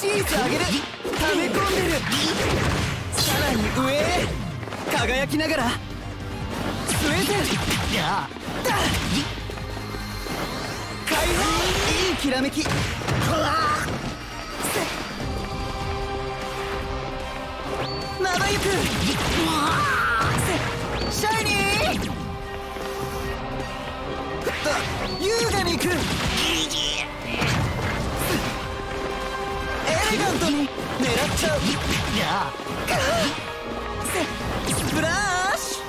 チーズあげる。溜め込んでる。さらに上へ。輝きながら。スウェーデン。やだ解放いいきらめき。まばゆく。シャイニー。優雅に行く。ちゃうやスプラッシュ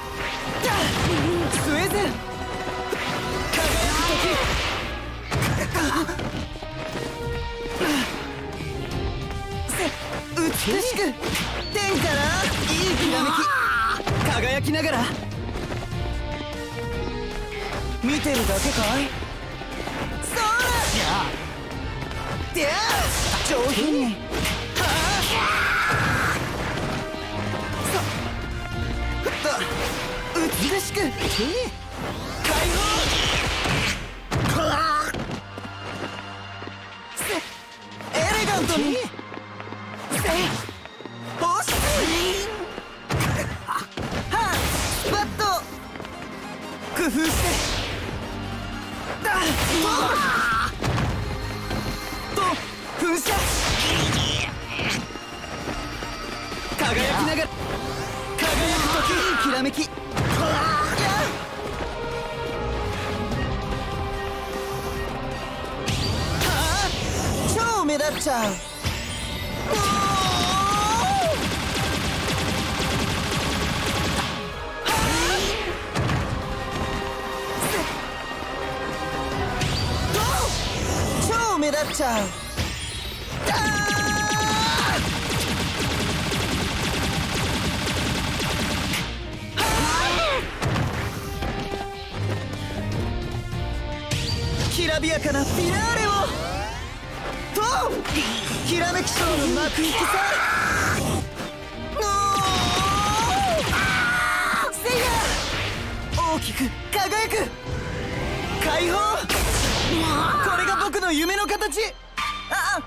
スウェーデン輝く時美しく天からいいきらめき輝きながら見てるだけかいそらで上品にしく解放エレガントに押しはあスパッと工夫してだと噴射輝きながら輝く時きらめき。目立っちゃう。超目立っちゃう。きらびやかなフィナーレをとひらめきショーの幕引きさのせいや大きく輝く解放これが僕の夢の形あ